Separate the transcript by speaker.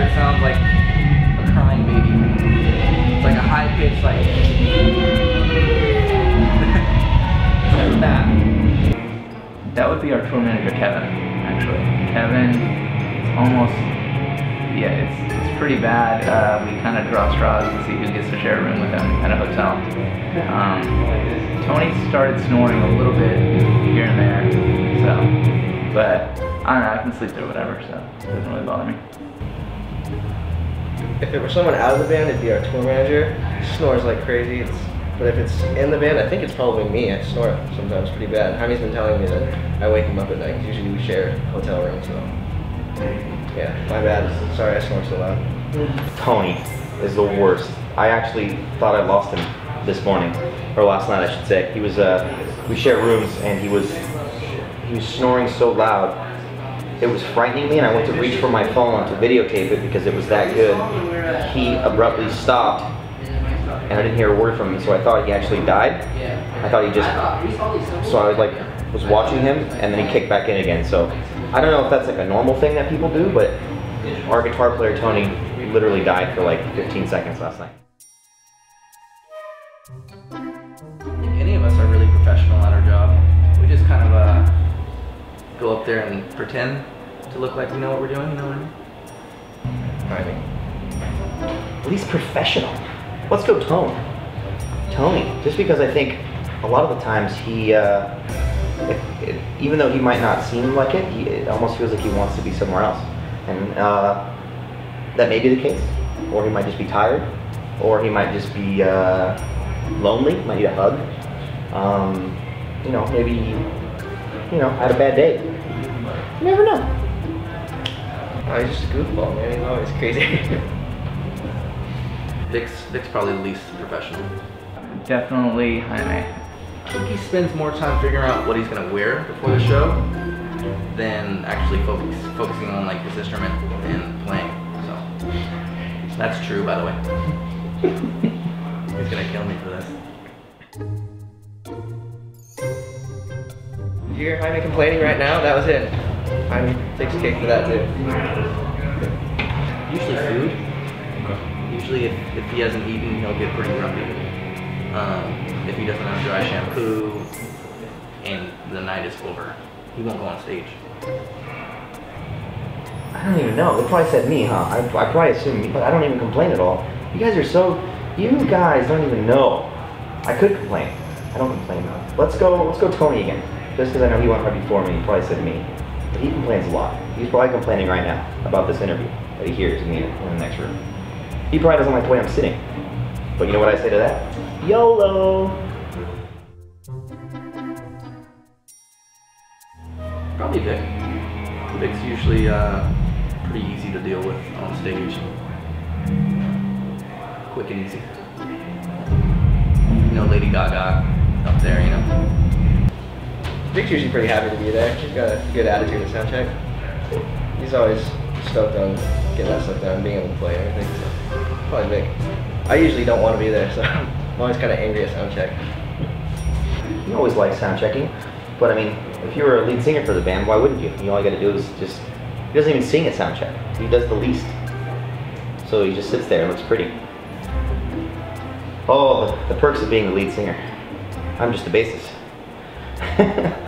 Speaker 1: it sounds like a crying baby. It's like a high like. like that. That would be our tour manager Kevin, actually. Kevin, it's almost yeah, it's it's pretty bad. Uh, we kind of draw straws to see who gets to share a room with him at a hotel. Um, Tony started snoring a little bit here and there, so, but I don't know. I can sleep through whatever, so it doesn't really bother me.
Speaker 2: If it were someone out of the band, it'd be our tour manager. He snores like crazy. It's, but if it's in the band, I think it's probably me. I snore sometimes pretty bad. Jaime's been telling me that I wake him up at night. Usually we share hotel rooms, so. Yeah, my bad. Sorry I snore so loud.
Speaker 3: Tony is the worst. I actually thought I lost him this morning, or last night I should say. He was, uh, we share rooms and he was, he was snoring so loud. It was frightening me and I went to reach for my phone to videotape it because it was that good. He abruptly stopped and I didn't hear a word from him, so I thought he actually died. I thought he just, so I was like, was watching him and then he kicked back in again. So I don't know if that's like a normal thing that people do, but our guitar player Tony literally died for like 15 seconds last night.
Speaker 1: Any of us are really professional at our job. We just kind of uh, go up there and pretend to look like we know what we're doing. You know what I mean?
Speaker 2: Jaime.
Speaker 3: At least professional. Let's go Tone. Tony, just because I think a lot of the times he, uh, if, if, even though he might not seem like it, he, it almost feels like he wants to be somewhere else. And uh, that may be the case. Or he might just be tired. Or he might just be uh, lonely, might need a hug. Um, you know, maybe, you know, had a bad day. You never know.
Speaker 2: I he's just a goofball, man. He's always crazy.
Speaker 1: Vic's, Vic's probably the least professional. Definitely Jaime. I think he spends more time figuring out what he's gonna wear before the show than actually focus, focusing on like his instrument and playing. So that's true, by the way. he's gonna kill me for this.
Speaker 2: You hear Jaime complaining right now? That was it. Jaime takes a kick for that too.
Speaker 1: Usually food. Usually if, if he hasn't eaten, he'll get pretty grumpy. Um, if he doesn't have dry shampoo and the night is over, he won't go on stage.
Speaker 3: I don't even know. They probably said me, huh? I, I probably assume me, but I don't even complain at all. You guys are so. You guys don't even know. I could complain. I don't complain though. Let's go. Let's go, Tony again. Just because I know he went right before me, he probably said me. But he complains a lot. He's probably complaining right now about this interview that he hears in the, in the next room. He probably doesn't like the way I'm sitting. But you know what I say to that? YOLO.
Speaker 1: Probably Vic. Vic's usually uh, pretty easy to deal with on stage. Quick and easy. You know, Lady Gaga up there, you know.
Speaker 2: Vic's usually pretty happy to be there. He's got a good attitude at soundcheck. He's always stoked on getting that stuff done, being able to play everything. So probably Vic. I usually don't want to be there, so I'm always kind of angry at soundcheck.
Speaker 3: You always like sound checking, but I mean, if you were a lead singer for the band, why wouldn't you? You all you gotta do is just. He doesn't even sing at sound check. He does the least. So he just sits there and looks pretty. Oh, the, perks of being the lead singer. I'm just the bassist.